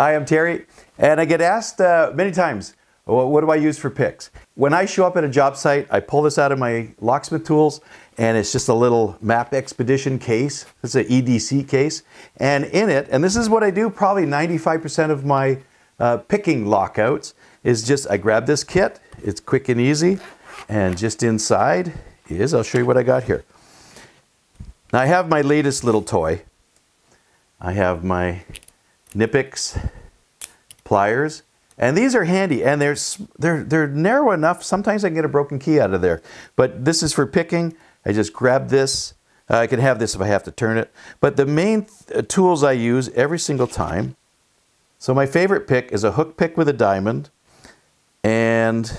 Hi, I'm Terry, and I get asked uh, many times, what, what do I use for picks? When I show up at a job site, I pull this out of my locksmith tools, and it's just a little map expedition case. It's an EDC case, and in it, and this is what I do probably 95% of my uh, picking lockouts, is just I grab this kit, it's quick and easy, and just inside is, I'll show you what I got here. Now I have my latest little toy. I have my Knipex pliers. And these are handy and they're, they're, they're narrow enough. Sometimes I can get a broken key out of there. But this is for picking. I just grab this. Uh, I can have this if I have to turn it. But the main th uh, tools I use every single time. So my favorite pick is a hook pick with a diamond. And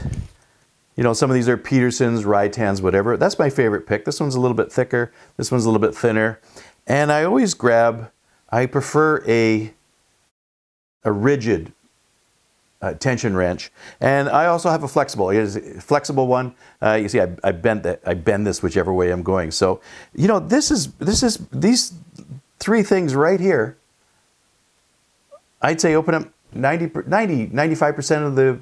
you know, some of these are Petersons, Rytans, whatever. That's my favorite pick. This one's a little bit thicker. This one's a little bit thinner. And I always grab, I prefer a a rigid uh, tension wrench. And I also have a flexible. It is a flexible one. Uh, you see, I, I bend that. I bend this whichever way I'm going. So, you know, this is this is these three things right here. I'd say open up 90, 90 95% of the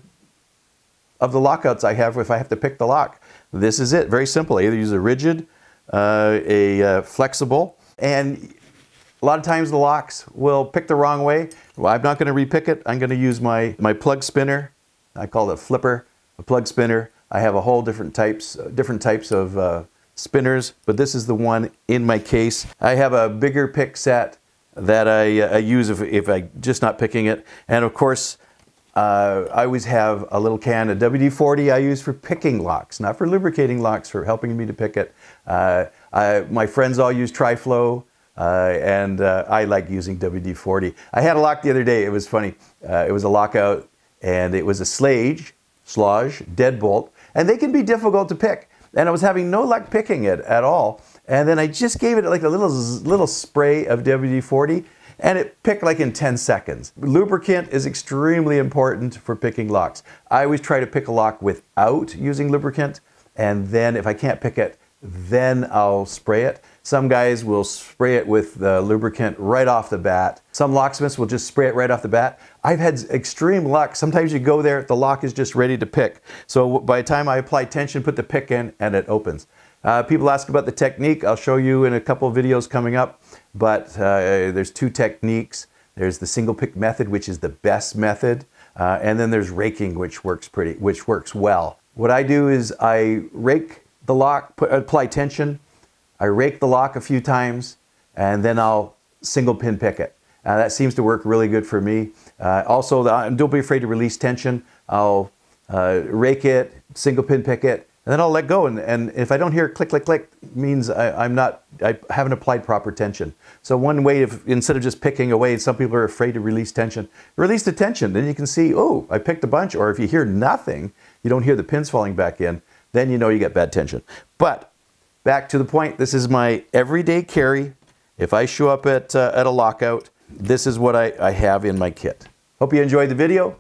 of the lockouts I have if I have to pick the lock. This is it. Very simple. I either use a rigid, uh, a uh, flexible, and a lot of times the locks will pick the wrong way. Well, I'm not going to repick it. I'm going to use my, my plug spinner. I call it a flipper, a plug spinner. I have a whole different types, uh, different types of uh, spinners, but this is the one in my case. I have a bigger pick set that I, uh, I use if, if I'm just not picking it. And of course, uh, I always have a little can of WD-40 I use for picking locks, not for lubricating locks, for helping me to pick it. Uh, I, my friends all use Tri-Flow. Uh, and uh, I like using WD-40. I had a lock the other day. It was funny. Uh, it was a lockout, and it was a Schlage, Schlage deadbolt, and they can be difficult to pick. And I was having no luck picking it at all. And then I just gave it like a little little spray of WD-40, and it picked like in 10 seconds. Lubricant is extremely important for picking locks. I always try to pick a lock without using lubricant, and then if I can't pick it, then I'll spray it. Some guys will spray it with the lubricant right off the bat. Some locksmiths will just spray it right off the bat. I've had extreme luck. Sometimes you go there, the lock is just ready to pick. So by the time I apply tension, put the pick in, and it opens. Uh, people ask about the technique. I'll show you in a couple videos coming up. But uh, there's two techniques. There's the single pick method, which is the best method. Uh, and then there's raking, which works pretty, which works well. What I do is I rake the lock, put, apply tension, I rake the lock a few times, and then I'll single pin pick it. Uh, that seems to work really good for me. Uh, also, the, don't be afraid to release tension. I'll uh, rake it, single pin pick it, and then I'll let go. And, and if I don't hear click, click, click, means I, am not, I haven't applied proper tension. So one way of, instead of just picking away, some people are afraid to release tension. Release the tension, then you can see, oh, I picked a bunch. Or if you hear nothing, you don't hear the pins falling back in, then you know you got bad tension. But back to the point, this is my everyday carry. If I show up at, uh, at a lockout, this is what I, I have in my kit. Hope you enjoyed the video.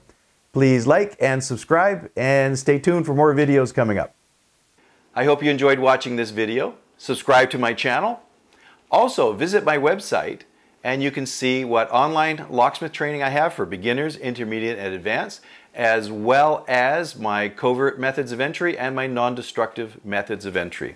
Please like and subscribe and stay tuned for more videos coming up. I hope you enjoyed watching this video. Subscribe to my channel. Also, visit my website and you can see what online locksmith training I have for beginners, intermediate, and advanced, as well as my covert methods of entry and my non-destructive methods of entry.